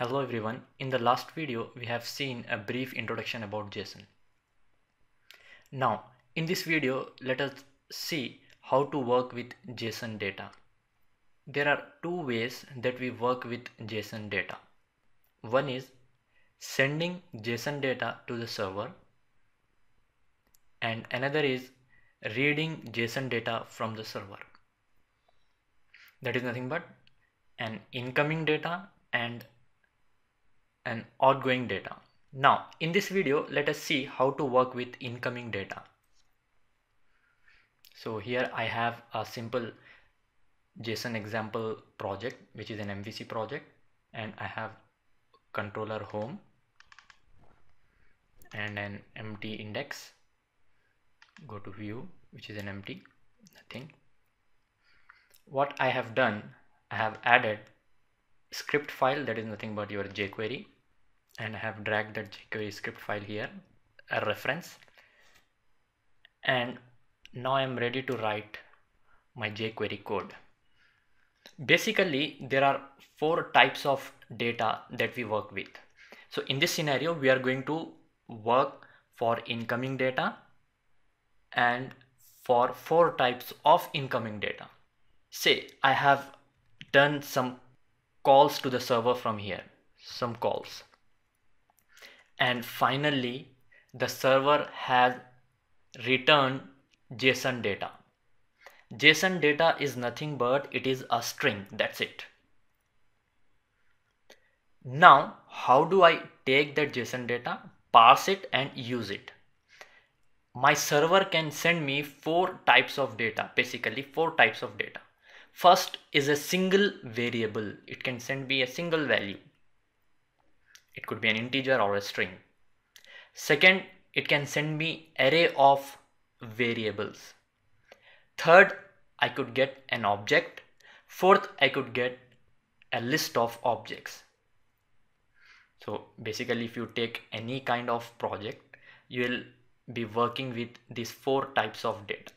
Hello everyone, in the last video we have seen a brief introduction about JSON. Now in this video let us see how to work with JSON data. There are two ways that we work with JSON data. One is sending JSON data to the server and another is reading JSON data from the server. That is nothing but an incoming data and an outgoing data. Now in this video let us see how to work with incoming data. So here I have a simple JSON example project which is an MVC project and I have controller home and an empty index go to view which is an empty nothing what I have done I have added script file that is nothing but your jQuery and I have dragged that jQuery script file here a reference. And now I'm ready to write my jQuery code. Basically there are four types of data that we work with. So in this scenario we are going to work for incoming data and for four types of incoming data. Say I have done some calls to the server from here some calls. And finally the server has returned JSON data. JSON data is nothing but it is a string that's it. Now how do I take that JSON data parse it and use it? My server can send me four types of data basically four types of data first is a single variable. It can send me a single value. It could be an integer or a string. Second it can send me array of variables. Third I could get an object. Fourth I could get a list of objects. So basically if you take any kind of project you will be working with these four types of data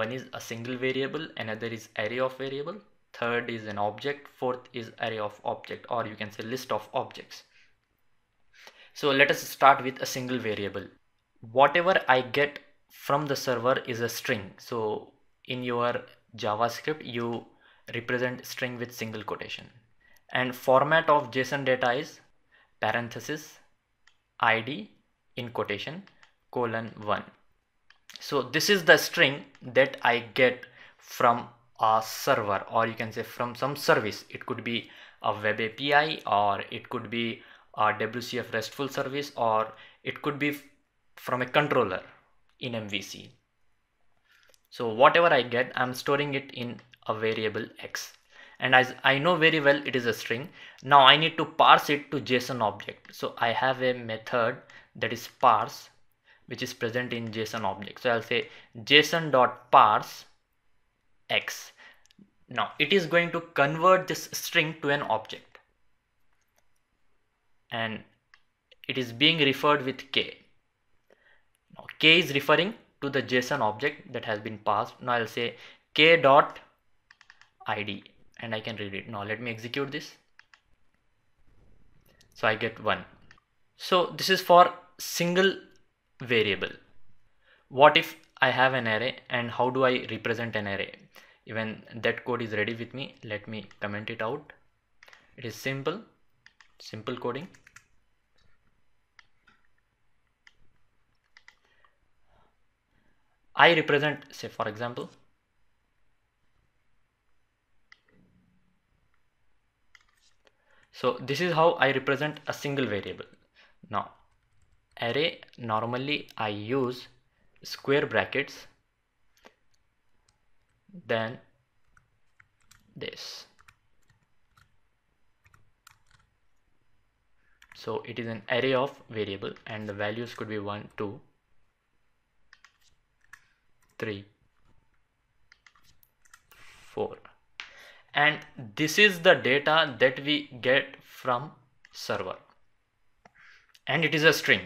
one is a single variable another is array of variable third is an object fourth is array of object or you can say list of objects. So let us start with a single variable. Whatever i get from the server is a string. So in your javascript you represent string with single quotation. And format of json data is parenthesis id in quotation colon 1 so this is the string that I get from a server or you can say from some service. It could be a web API or it could be a WCF RESTful service or it could be from a controller in MVC so whatever I get I'm storing it in a variable X. And as I know very well it is a string. Now I need to parse it to JSON object. So I have a method that is parse which is present in JSON object. So I'll say JSON dot parse x. Now it is going to convert this string to an object and it is being referred with k. Now k is referring to the JSON object that has been passed. Now I'll say k dot id and I can read it. Now let me execute this. So I get one. So this is for single variable. What if I have an array and how do I represent an array? Even that code is ready with me let me comment it out. It is simple simple coding. I represent say for example so this is how I represent a single variable. Now array normally I use square brackets then this. So it is an array of variable and the values could be 1 2 3 4 and this is the data that we get from server. And it is a string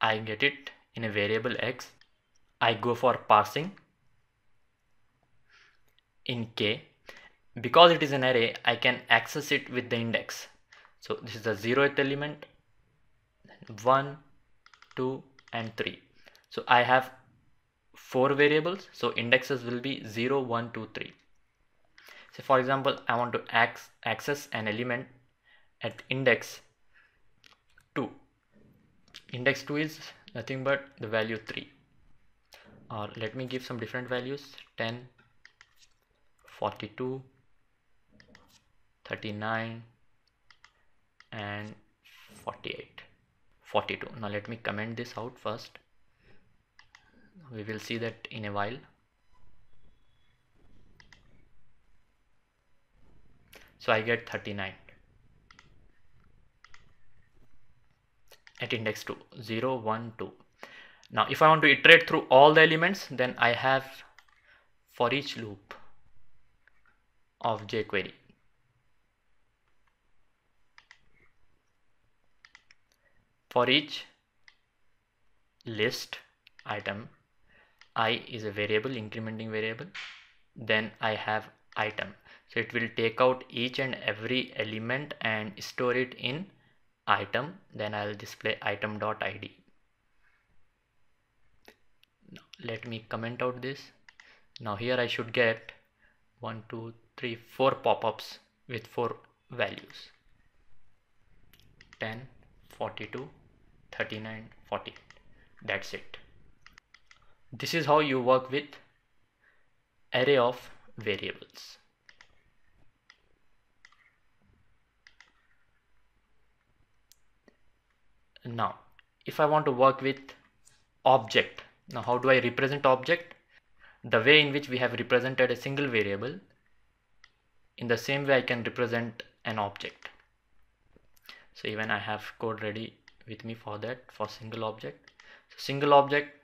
I get it in a variable x. I go for parsing in k. Because it is an array, I can access it with the index. so this is the zeroth element 1 2 and 3 so I have four variables so indexes will be 0 1 2 3 so for example I want to access an element at index 2 index 2 is nothing but the value 3 or let me give some different values. 10 42 39 and 48 42 now let me comment this out first. We will see that in a while. So I get 39 at index 2 0 1 2 now if I want to iterate through all the elements then I have for each loop of jQuery for each list item i is a variable incrementing variable then I have item. So it will take out each and every element and store it in item then I'll display item dot id let me comment out this. Now here I should get one two three four pop-ups with four values. 10 42 39 40 that's it. This is how you work with array of variables now if I want to work with object now how do I represent object? The way in which we have represented a single variable in the same way I can represent an object. So even I have code ready with me for that for single object. So single object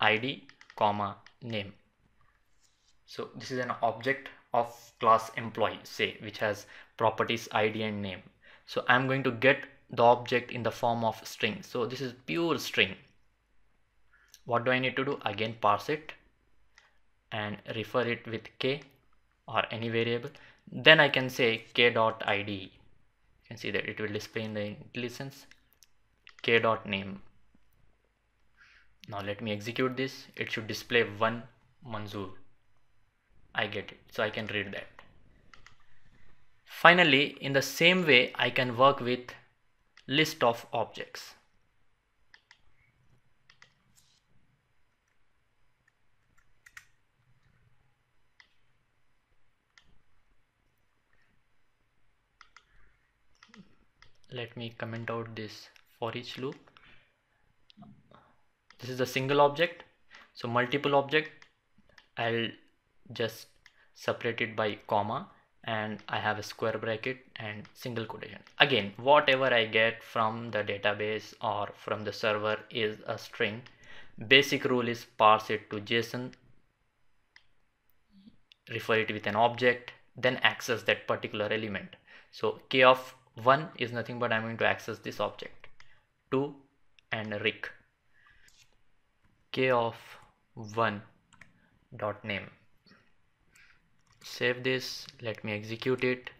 id comma name. So this is an object of class employee say which has properties id and name. So I'm going to get the object in the form of string. So this is pure string. What do I need to do? Again parse it and refer it with k or any variable. Then I can say k dot id you can see that it will display in the IntelliSense k dot name. Now let me execute this. It should display one Manzoor. I get it. So I can read that. Finally in the same way I can work with list of objects. Let me comment out this for each loop. This is a single object. So multiple object, I'll just separate it by comma and I have a square bracket and single quotation. Again, whatever I get from the database or from the server is a string. Basic rule is parse it to JSON, refer it with an object, then access that particular element. So k of 1 is nothing but I'm going to access this object. 2 and Rick. k of 1 dot name save this. Let me execute it.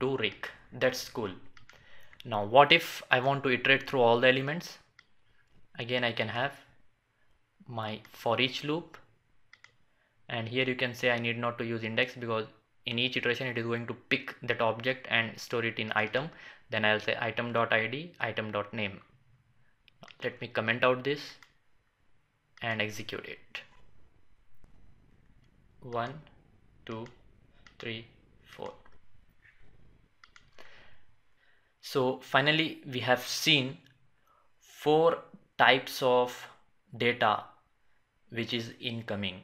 To Rick that's cool. Now what if I want to iterate through all the elements? Again I can have my for each loop. And here you can say I need not to use index because in each iteration it is going to pick that object and store it in item. Then I'll say item dot id item dot name. Let me comment out this and execute it. One, two, three, four. So finally we have seen four types of data which is incoming.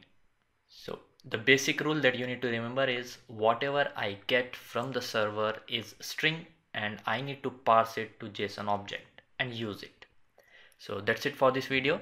So the basic rule that you need to remember is whatever I get from the server is string and I need to parse it to JSON object and use it. So that's it for this video.